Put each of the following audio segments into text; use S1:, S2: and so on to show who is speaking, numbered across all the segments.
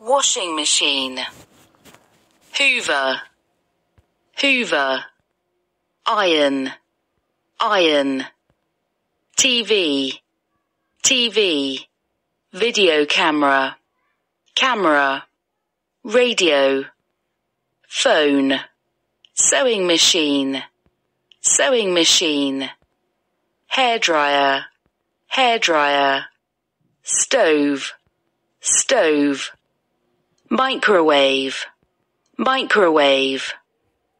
S1: washing machine, Hoover, Hoover, iron, iron, TV, TV, video camera, camera, radio, phone, sewing machine, sewing machine, hairdryer, hairdryer, stove, stove, microwave, microwave,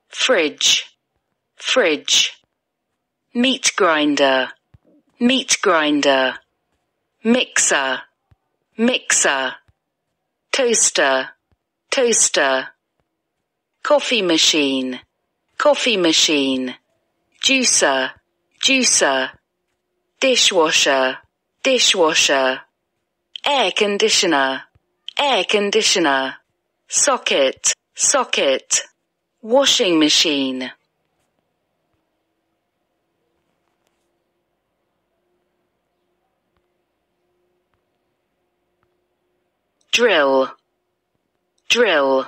S1: fridge, fridge, meat grinder, meat grinder, mixer, mixer, toaster, toaster, coffee machine, coffee machine, juicer, juicer, dishwasher, dishwasher, air conditioner, air conditioner, socket, socket, washing machine. drill, drill,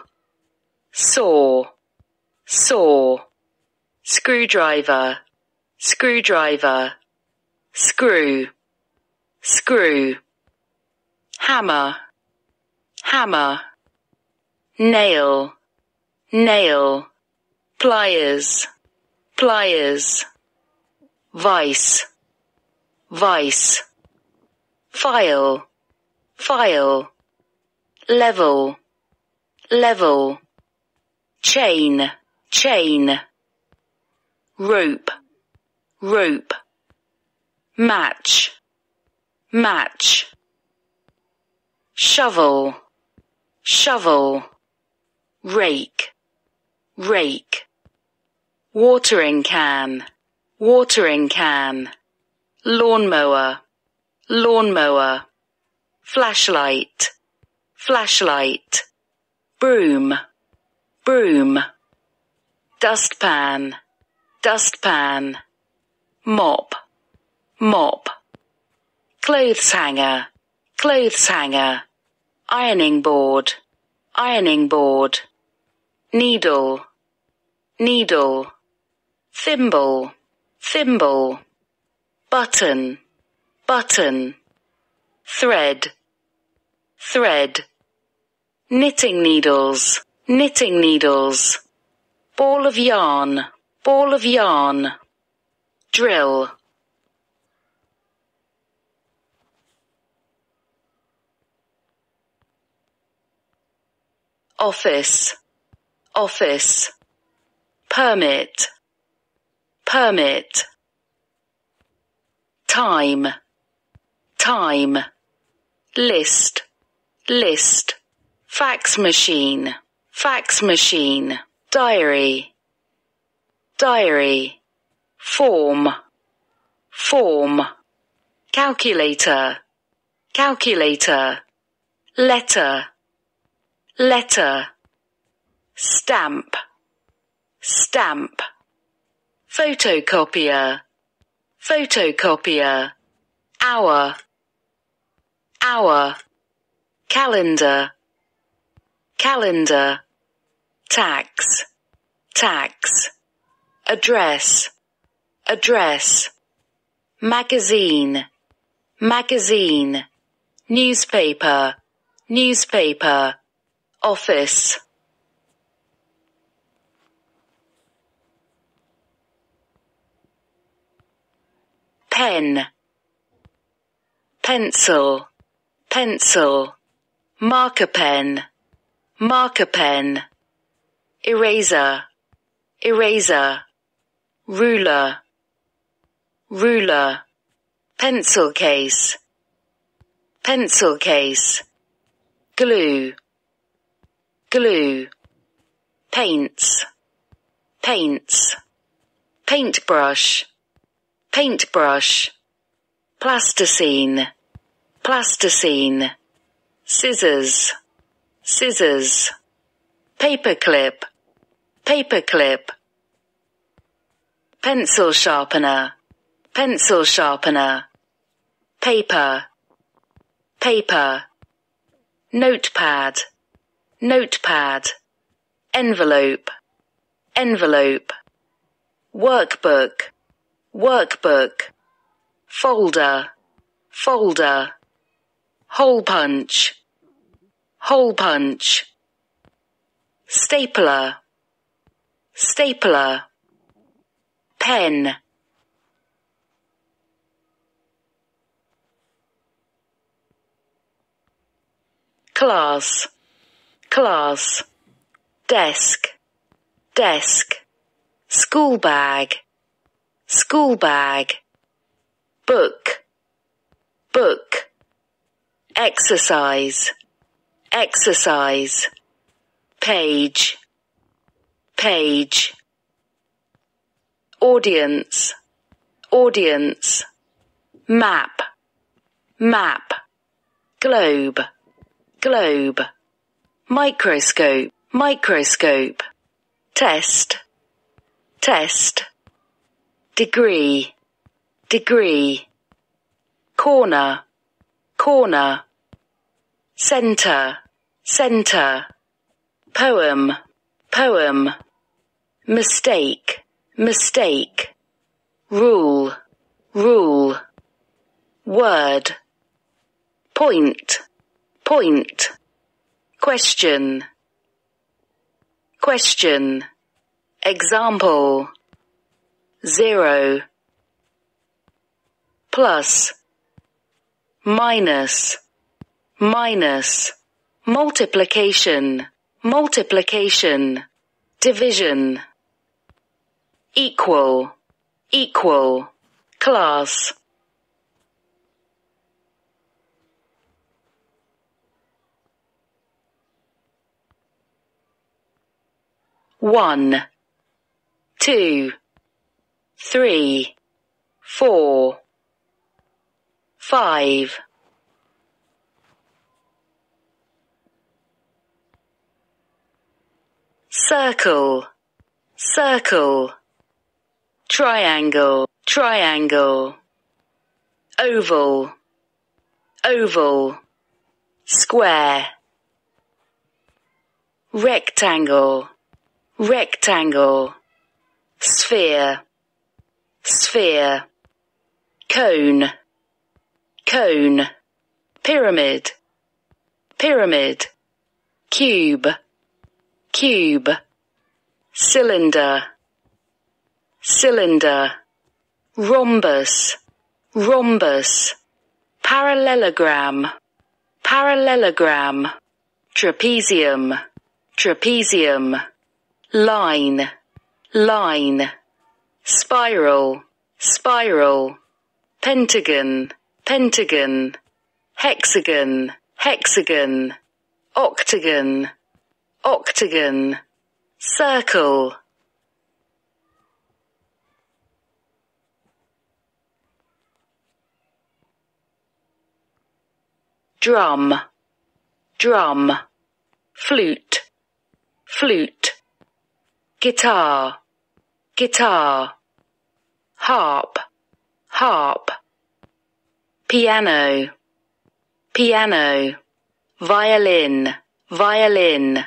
S1: saw, saw, screwdriver, screwdriver, screw, screw, hammer, hammer, nail, nail, pliers, pliers, vice, vice, file, file, level, level, chain, chain, rope, rope, match, match, shovel, shovel, rake, rake, watering can, watering can, lawnmower, lawnmower, flashlight, flashlight, broom, broom, dustpan, dustpan, mop, mop, clothes hanger, clothes hanger, ironing board, ironing board, needle, needle, thimble, thimble, button, button, thread, thread, knitting needles, knitting needles, ball of yarn, ball of yarn, drill, office, office, permit, permit, time, time, list, list, fax machine, fax machine, diary, diary, form, form, calculator, calculator, letter, letter, stamp, stamp, photocopier, photocopier, hour, hour, calendar, calendar, tax, tax, address, address, magazine, magazine, newspaper, newspaper, office. pen, pencil, pencil, marker pen, marker pen, eraser, eraser, ruler, ruler, pencil case, pencil case, glue, glue, paints, paints, paintbrush, paintbrush, plasticine, plasticine, scissors, scissors, paperclip, paperclip, pencil sharpener, pencil sharpener, paper, paper, notepad, notepad, envelope, envelope, workbook, workbook, folder, folder, hole punch, hole punch, stapler, stapler, pen, class, class, desk, desk, school bag, school bag, book, book, exercise, exercise, page, page, audience, audience, map, map, globe, globe, microscope, microscope, test, test, degree, degree, corner, corner, center, center, poem, poem, mistake, mistake, rule, rule, word, point, point, question, question, example, zero, Plus. Minus. minus, multiplication, multiplication, division, equal, equal, class, one, two, three, four, five, circle, circle, triangle, triangle, oval, oval, square, rectangle, rectangle, sphere, sphere, cone, cone, pyramid, pyramid, cube, cube, cylinder, cylinder, rhombus, rhombus, parallelogram, parallelogram, trapezium, trapezium, line, line, spiral, spiral, pentagon, pentagon, hexagon, hexagon, octagon, octagon, circle, drum, drum, flute, flute, guitar, guitar, harp, harp, piano, piano, violin, violin,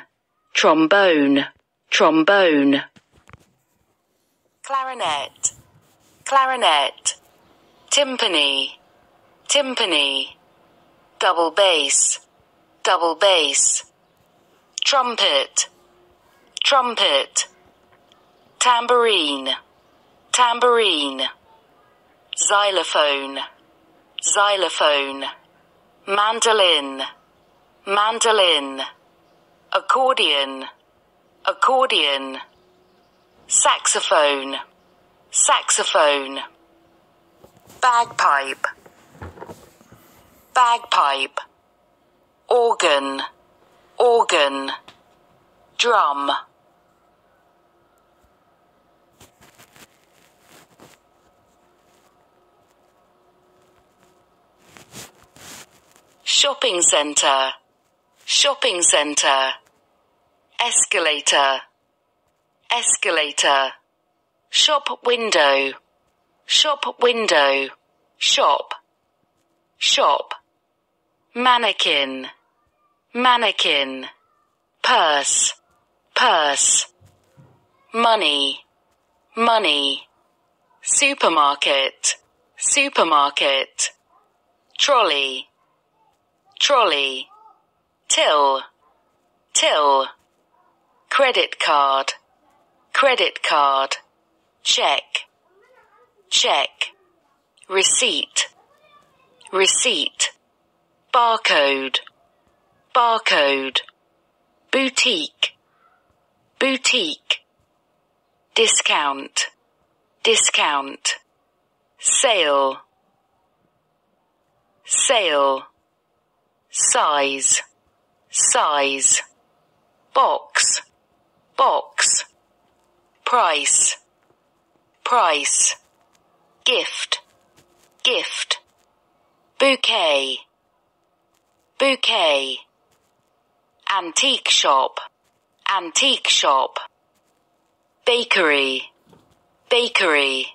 S1: trombone, trombone, clarinet, clarinet, timpani, timpani, double bass, double bass, trumpet, trumpet, tambourine, tambourine, xylophone, xylophone, mandolin, mandolin, accordion, accordion, saxophone, saxophone, bagpipe, bagpipe, organ, organ, drum. Shopping center, shopping center, escalator, escalator, shop window, shop window, shop, shop, mannequin, mannequin, purse, purse, money, money, supermarket, supermarket, trolley, trolley, till, till, credit card, credit card, check, check, receipt, receipt, barcode, barcode, boutique, boutique, discount, discount, sale, sale, size, size, box, box, price, price, gift, gift, bouquet, bouquet, antique shop, antique shop, bakery, bakery,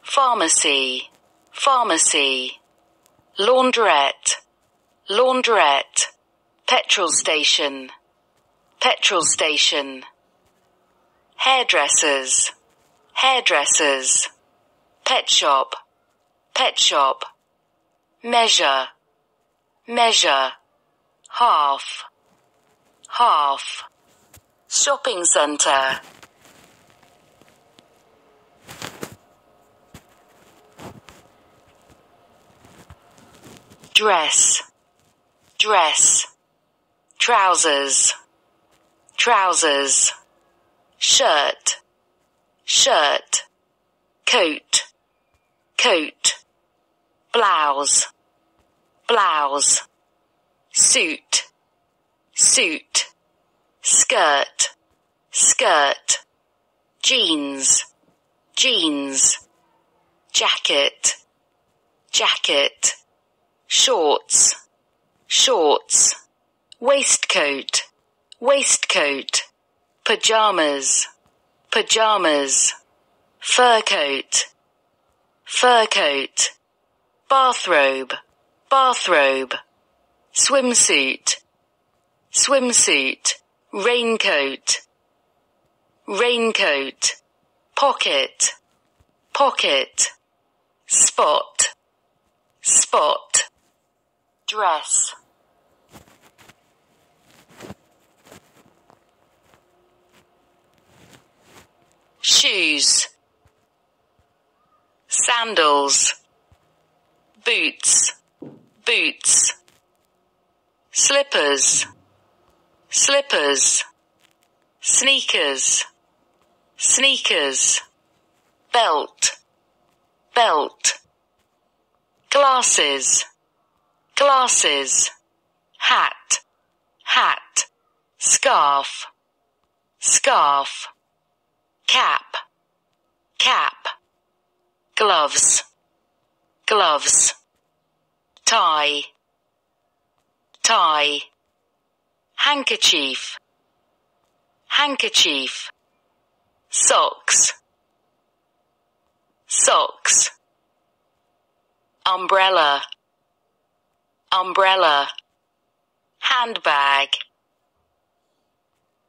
S1: pharmacy, pharmacy, laundrette, laundrette, petrol station, petrol station, hairdressers, hairdressers, pet shop, pet shop, measure, measure, half, half, shopping center, dress, dress, trousers, trousers, shirt, shirt, coat, coat, blouse, blouse, suit, suit, skirt, skirt, jeans, jeans, jacket, jacket, shorts, shorts, waistcoat, waistcoat, pajamas, pajamas, fur coat, fur coat, bathrobe, bathrobe, swimsuit, swimsuit, raincoat, raincoat, pocket, pocket, spot, spot, dress. Shoes, sandals, boots, boots, slippers, slippers, sneakers, sneakers, belt, belt, glasses, glasses, hat, hat, scarf, scarf, cap, cap, gloves, gloves, tie, tie, handkerchief, handkerchief, socks, socks, umbrella, umbrella, handbag,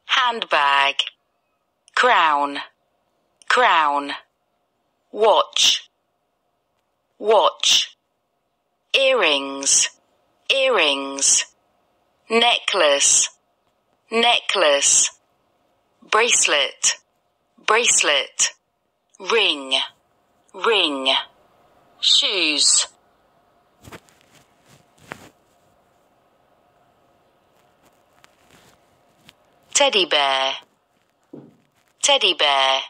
S1: handbag, crown, crown, watch, watch, earrings, earrings, necklace, necklace, bracelet, bracelet, ring, ring, shoes. Teddy bear, teddy bear,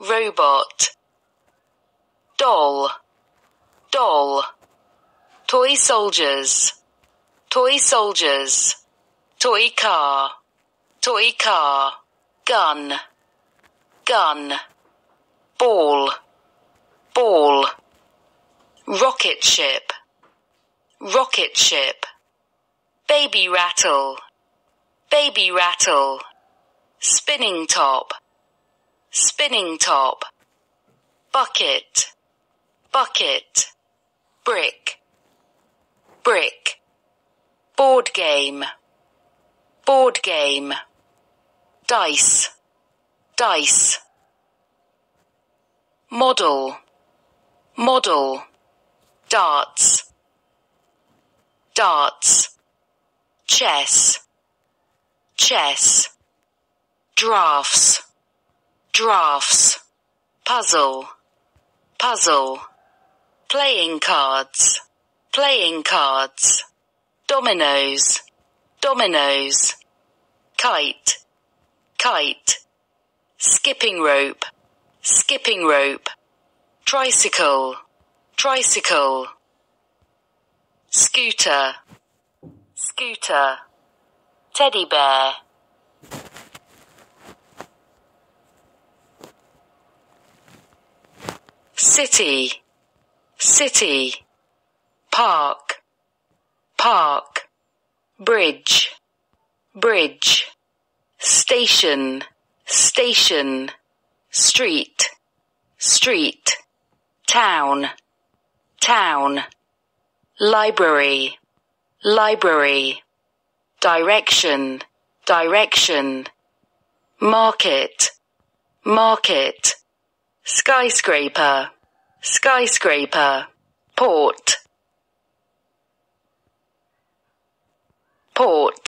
S1: robot, doll, doll, toy soldiers, toy soldiers, toy car, toy car, gun, gun, ball, ball, rocket ship, rocket ship, baby rattle, baby rattle, spinning top, spinning top, bucket, bucket, brick, brick, board game, board game, dice, dice, model, model, darts, darts, chess, chess, drafts, drafts, puzzle, puzzle, playing cards, playing cards, dominoes, dominoes, kite, kite, skipping rope, skipping rope, tricycle, tricycle, scooter, scooter, teddy bear. City, city, park, park, bridge, bridge, station, station, street, street, town, town, library, library, direction, direction, market, market, skyscraper, skyscraper, port, port.